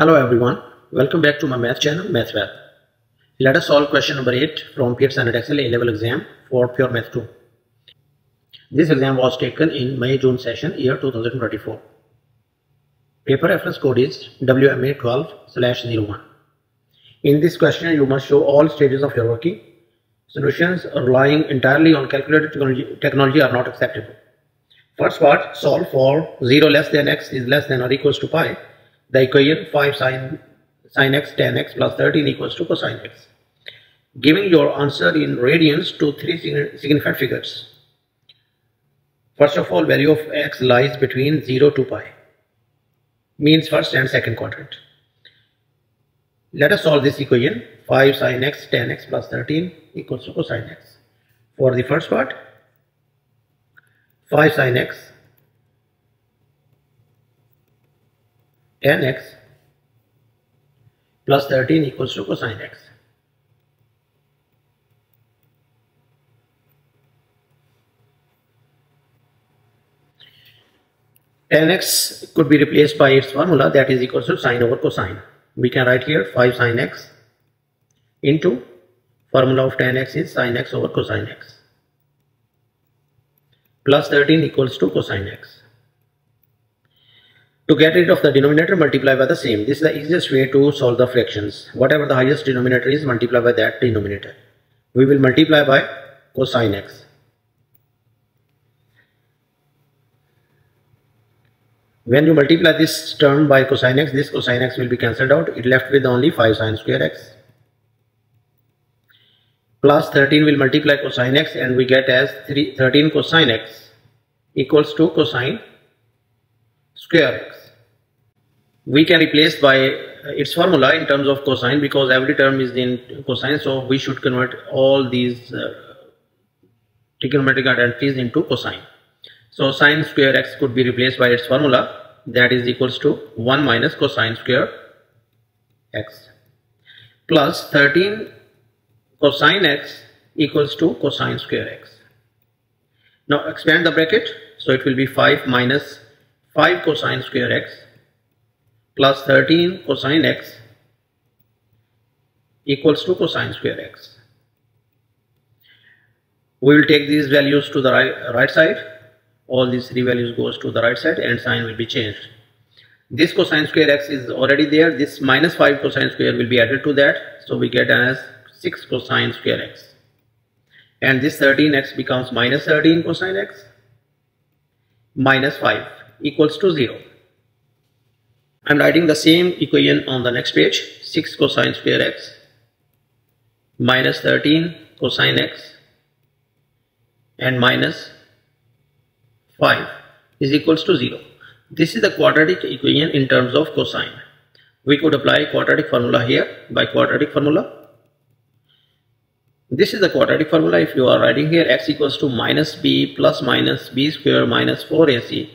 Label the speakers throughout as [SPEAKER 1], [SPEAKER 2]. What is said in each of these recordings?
[SPEAKER 1] Hello everyone, welcome back to my math channel MathWeb. Let us solve question number 8 from Pearson Edexcel A-level exam for Pure Math 2. This exam was taken in May-June session year 2024. Paper reference code is WMA12/01. In this question you must show all stages of your working. Solutions relying entirely on technology, technology are not acceptable. First part, solve for 0 less than x is less than or equals to pi. The equation 5 sine, sine x tan x plus 13 equals to cosine x. Giving your answer in radians to three significant figures. First of all, value of x lies between 0 to pi. Means first and second quadrant. Let us solve this equation 5 sine x tan x plus 13 equals to cosine x. For the first part, 5 sine x tan x plus 13 equals to cosine x. tan x could be replaced by its formula that is equal to sine over cosine. We can write here 5 sine x into formula of tan x is sine x over cosine x plus 13 equals to cosine x. To get rid of the denominator, multiply by the same. This is the easiest way to solve the fractions. Whatever the highest denominator is, multiply by that denominator. We will multiply by cosine x. When you multiply this term by cosine x, this cosine x will be cancelled out. It left with only 5 sine square x plus 13 will multiply cosine x and we get as 3, 13 cosine x equals to cosine square x. We can replace by its formula in terms of cosine because every term is in cosine so we should convert all these uh, trigonometric identities into cosine. So sine square x could be replaced by its formula that is equals to 1 minus cosine square x plus 13 cosine x equals to cosine square x. Now expand the bracket so it will be 5 minus 5 cosine square x plus 13 cosine x equals to cosine square x. We will take these values to the right, right side. All these three values goes to the right side and sign will be changed. This cosine square x is already there. This minus 5 cosine square will be added to that. So we get as 6 cosine square x and this 13x becomes minus 13 cosine x minus 5 equals to 0. I'm writing the same equation on the next page 6 cosine square x minus 13 cosine x and minus 5 is equals to 0. This is the quadratic equation in terms of cosine. We could apply quadratic formula here by quadratic formula this is the quadratic formula if you are writing here x equals to minus b plus minus b square minus 4ac.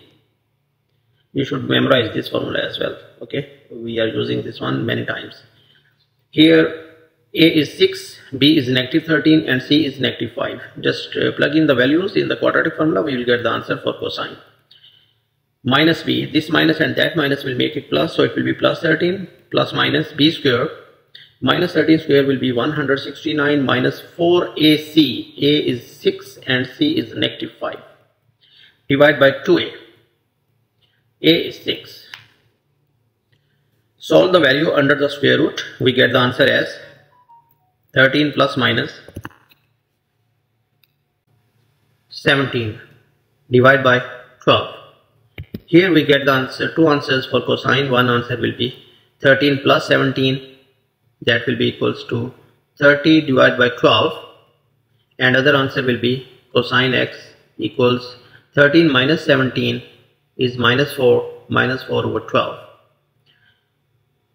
[SPEAKER 1] You should memorize this formula as well. Okay, we are using this one many times. Here a is 6, b is negative 13 and c is negative 5. Just uh, plug in the values in the quadratic formula we will get the answer for cosine. Minus b, this minus and that minus will make it plus so it will be plus 13 plus minus b square minus 13 square will be 169 minus 4ac. a is 6 and c is negative 5. Divide by 2a. A is 6. Solve the value under the square root. We get the answer as 13 plus minus 17. Divide by 12. Here we get the answer, two answers for cosine. One answer will be 13 plus 17 that will be equals to 30 divided by 12 and other answer will be cosine x equals 13 minus 17 is minus 4 minus 4 over 12.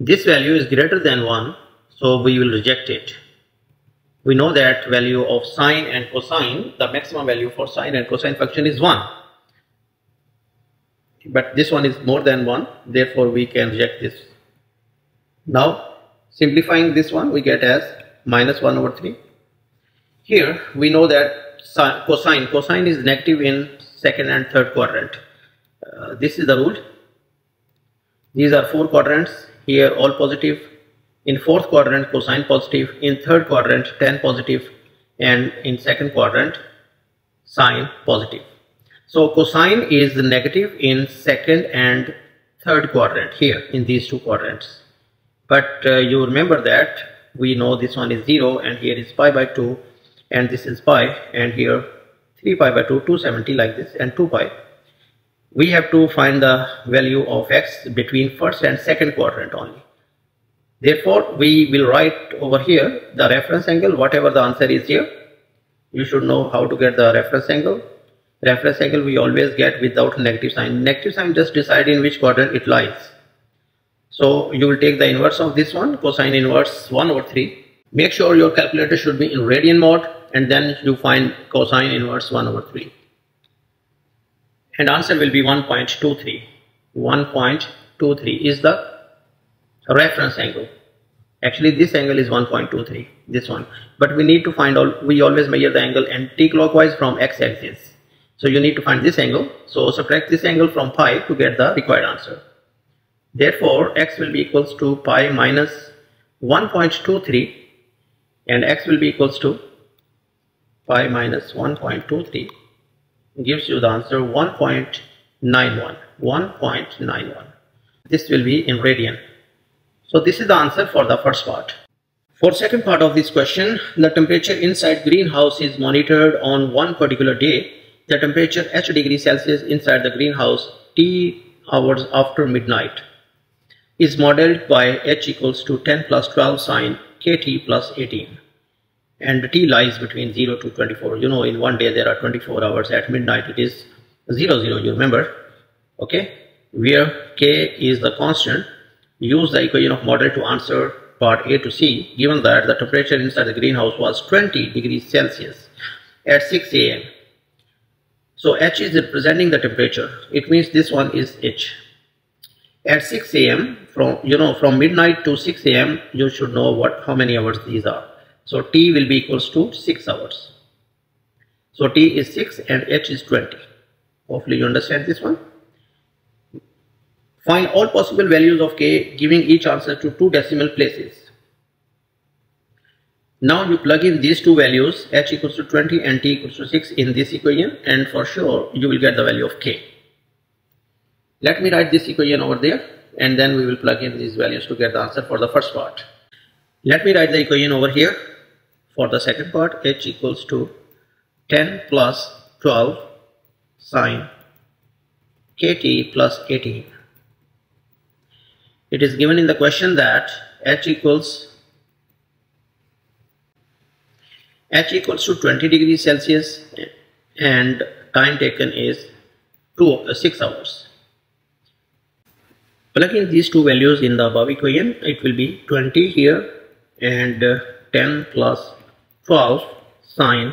[SPEAKER 1] This value is greater than 1 so we will reject it. We know that value of sine and cosine the maximum value for sine and cosine function is 1 but this one is more than 1 therefore we can reject this. Now Simplifying this one, we get as minus 1 over 3. Here, we know that cosine, cosine is negative in second and third quadrant. Uh, this is the rule. These are four quadrants. here all positive. In fourth quadrant cosine positive. In third quadrant tan positive. And in second quadrant sine positive. So cosine is negative in second and third quadrant here in these two quadrants. But uh, you remember that we know this one is 0 and here is pi by 2 and this is pi. And here 3 pi by 2 270 like this and 2 pi we have to find the value of x between first and second quadrant only. Therefore we will write over here the reference angle. Whatever the answer is here you should know how to get the reference angle. Reference angle we always get without negative sign. Negative sign just decide in which quadrant it lies. So you will take the inverse of this one cosine inverse 1 over 3 make sure your calculator should be in radian mode and then you find cosine inverse 1 over 3 and answer will be 1.23 1.23 is the reference angle. Actually this angle is 1.23 this one. But we need to find out we always measure the angle anti-clockwise from x-axis so you need to find this angle. So subtract this angle from pi to get the required answer. Therefore x will be equals to pi minus 1.23 and x will be equals to pi minus 1.23 gives you the answer 1.91 1.91 this will be in radian. So this is the answer for the first part. For second part of this question the temperature inside greenhouse is monitored on one particular day. The temperature h degree celsius inside the greenhouse t hours after midnight is modeled by h equals to 10 plus 12 sine kt plus 18 and t lies between 0 to 24 you know in one day there are 24 hours. At midnight it is 0 0 you remember? Okay? Where k is the constant use the equation of model to answer part a to c given that the temperature inside the greenhouse was 20 degrees celsius at 6 a.m so h is representing the temperature. It means this one is h. At 6 a.m from you know from midnight to 6 a.m you should know what how many hours these are so T will be equals to 6 hours. So T is 6 and H is 20. Hopefully you understand this one. Find all possible values of K giving each answer to two decimal places. Now you plug in these two values H equals to 20 and T equals to 6 in this equation and for sure you will get the value of K. Let me write this equation over there and then we will plug in these values to get the answer for the first part. Let me write the equation over here for the second part, h equals to 10 plus 12 sine kt plus 18. It is given in the question that h equals h equals to 20 degrees Celsius and time taken is two, uh, 6 hours. Plugging these two values in the above equation, it will be 20 here and uh, 10 plus 12 sine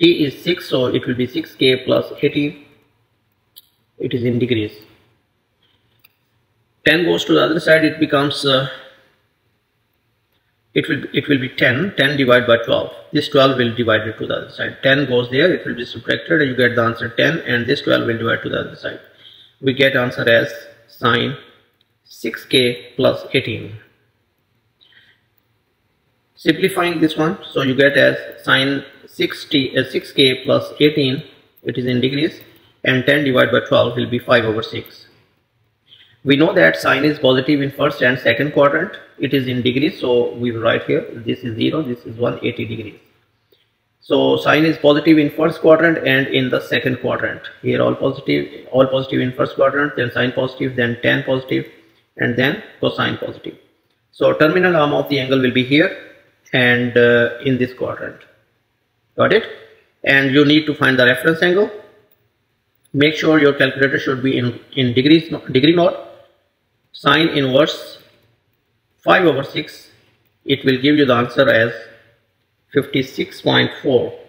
[SPEAKER 1] t is 6 so it will be 6k plus 18 it is in degrees. 10 goes to the other side it becomes uh, it will it will be 10 10 divided by 12 this 12 will divide it to the other side. 10 goes there it will be subtracted and you get the answer 10 and this 12 will divide to the other side. We get answer as sine 6k plus 18 simplifying this one. So you get as sine 60 uh, 6k plus 18 it is in degrees and 10 divided by 12 will be 5 over 6 we know that sine is positive in first and second quadrant. It is in degrees so we write here this is 0 this is 180 degrees. So sine is positive in first quadrant and in the second quadrant. Here all positive all positive in first quadrant then sine positive then tan positive and then cosine positive. So terminal arm of the angle will be here and uh, in this quadrant. Got it? And you need to find the reference angle. Make sure your calculator should be in in degrees degree mode. Sine inverse 5 over 6 it will give you the answer as 56.4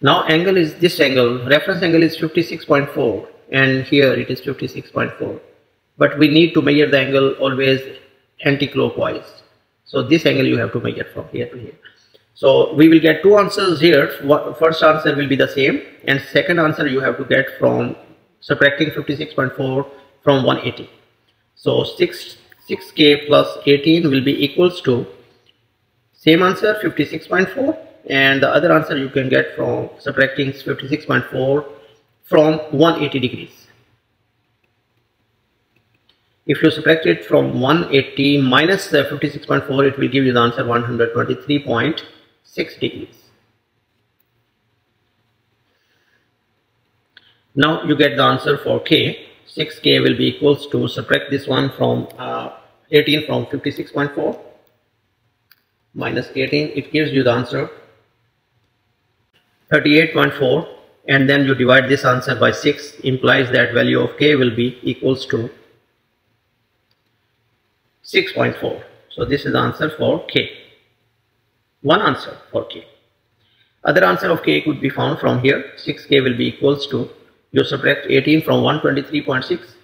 [SPEAKER 1] now angle is this angle. Reference angle is 56.4 and here it is 56.4 but we need to measure the angle always anti-clockwise. So this angle you have to measure from here to here. So we will get two answers here. First answer will be the same and second answer you have to get from subtracting 56.4 from 180. So 6, 6k plus 18 will be equals to same answer 56.4 and the other answer you can get from subtracting 56.4 from 180 degrees. If you subtract it from 180 minus the 56.4 it will give you the answer 123.6 degrees. Now you get the answer for k. 6k will be equals to subtract this one from uh, 18 from 56.4 minus 18 it gives you the answer 38.4 and then you divide this answer by 6 implies that value of k will be equals to 6.4 so this is answer for k. One answer for k. Other answer of k could be found from here. 6k will be equals to you subtract 18 from 123.6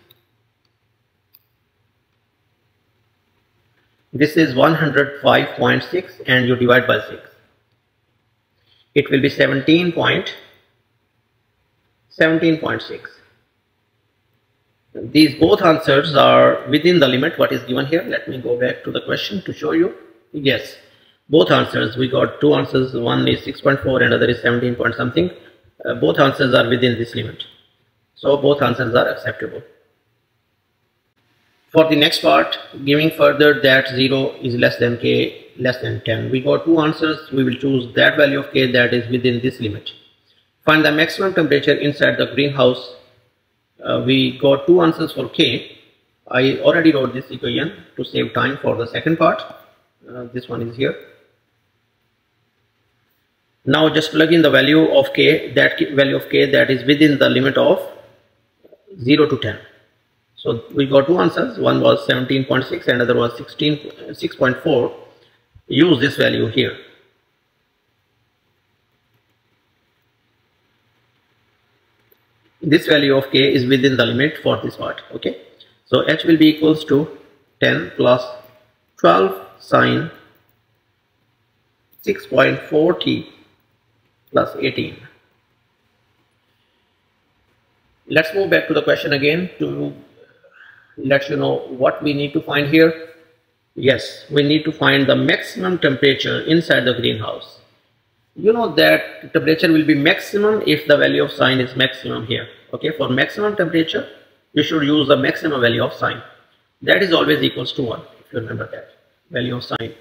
[SPEAKER 1] this is 105.6 and you divide by 6 it will be 17 point 17.6 these both answers are within the limit what is given here let me go back to the question to show you yes both answers we got two answers one is 6.4 and other is 17 point something uh, both answers are within this limit so both answers are acceptable. For the next part, giving further that 0 is less than k less than 10. We got two answers. We will choose that value of k that is within this limit. Find the maximum temperature inside the greenhouse. Uh, we got two answers for k. I already wrote this equation to save time for the second part. Uh, this one is here. Now just plug in the value of k, that value of k that is within the limit of 0 to 10. So we got two answers. One was 17.6 and other was 16, 6.4. Use this value here. This value of k is within the limit for this part. Okay. So h will be equals to 10 plus 12 sine 6.4t plus 18 let's move back to the question again to let you know what we need to find here yes we need to find the maximum temperature inside the greenhouse you know that temperature will be maximum if the value of sine is maximum here. Okay for maximum temperature you should use the maximum value of sine. That is always equals to 1 if you remember that. Value of sine.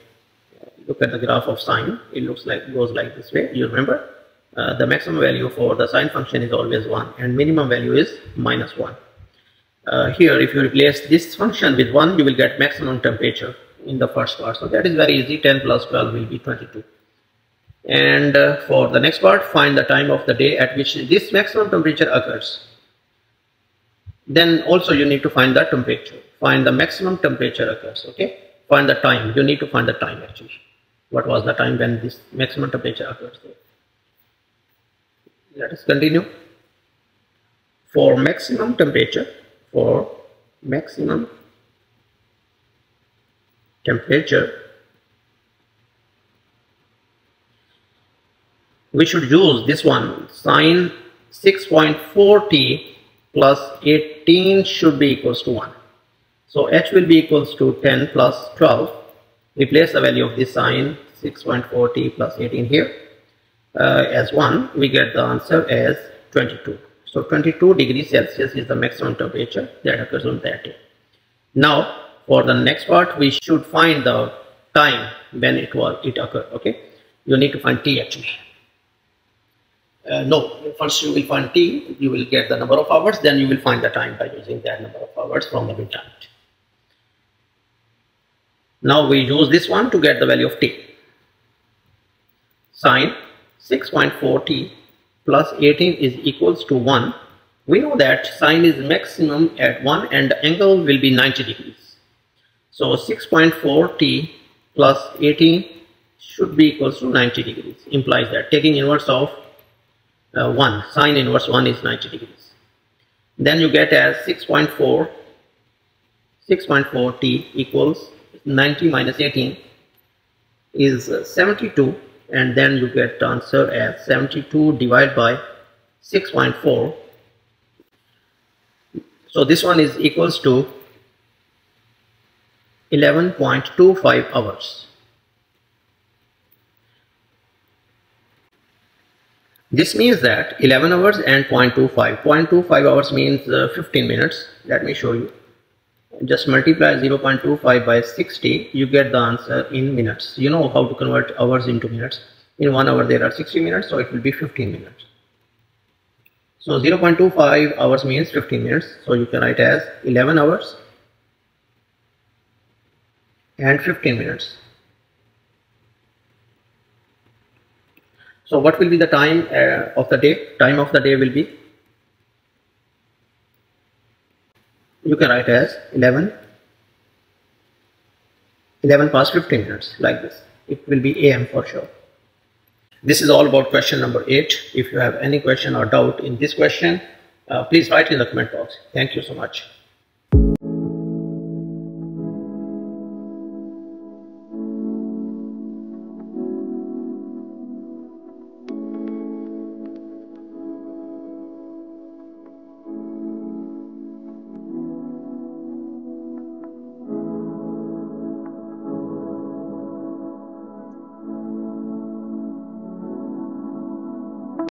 [SPEAKER 1] Look at the graph of sine. It looks like goes like this way. You remember? Uh, the maximum value for the sine function is always 1 and minimum value is minus 1. Uh, here if you replace this function with 1 you will get maximum temperature in the first part. So that is very easy. 10 plus 12 will be 22. And uh, for the next part find the time of the day at which this maximum temperature occurs. Then also you need to find the temperature. Find the maximum temperature occurs. Okay. Find the time. You need to find the time actually. What was the time when this maximum temperature occurs let us continue for maximum temperature for maximum temperature we should use this one sine 6.4 t plus 18 should be equals to 1 so h will be equals to 10 plus 12 replace the value of this sine 6.4 t plus 18 here uh, as 1, we get the answer as 22. So 22 degrees Celsius is the maximum temperature that occurs on that day. Now, for the next part, we should find the time when it was it occurred. Okay, you need to find t actually. Uh, no, first you will find t. You will get the number of hours. Then you will find the time by using that number of hours from the midtime. Now we use this one to get the value of t. Sine 6.4t plus 18 is equals to 1, we know that sine is maximum at 1 and the angle will be 90 degrees. So 6.4t plus 18 should be equals to 90 degrees implies that taking inverse of uh, 1 sine inverse 1 is 90 degrees. Then you get as 6.4 6.4t equals 90 minus 18 is 72 and then you get answer as 72 divided by 6.4 So this one is equals to 11.25 hours. This means that 11 hours and 0.25. 0.25 hours means uh, 15 minutes. Let me show you. Just multiply 0.25 by 60. You get the answer in minutes. You know how to convert hours into minutes. In one hour there are 60 minutes, so it will be 15 minutes. So 0.25 hours means 15 minutes. So you can write as 11 hours and 15 minutes. So what will be the time uh, of the day? Time of the day will be, you can write as 11, 11 past 15 minutes like this. It will be AM for sure. This is all about question number 8. If you have any question or doubt in this question, uh, please write in the comment box. Thank you so much.